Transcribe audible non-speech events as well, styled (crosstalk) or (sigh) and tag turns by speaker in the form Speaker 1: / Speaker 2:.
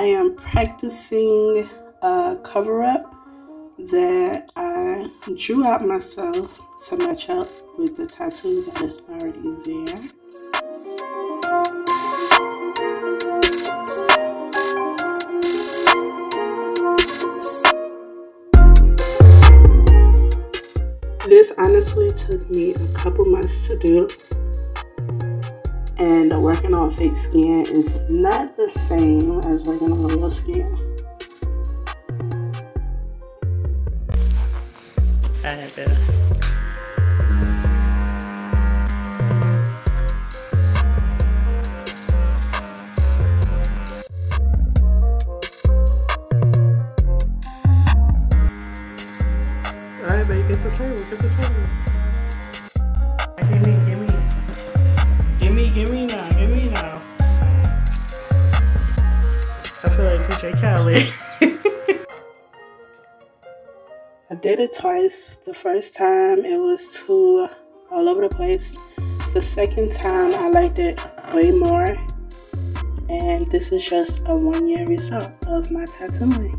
Speaker 1: I am practicing a cover up that I drew out myself to match up with the tattoo that is already there. This honestly took me a couple months to do and working on fake skin is not the same as working on real skin.
Speaker 2: I had better. Alright, baby, get the table, get the table. DJ. (laughs)
Speaker 1: I did it twice. The first time it was too all over the place. The second time I liked it way more. And this is just a one year result of my tattooing.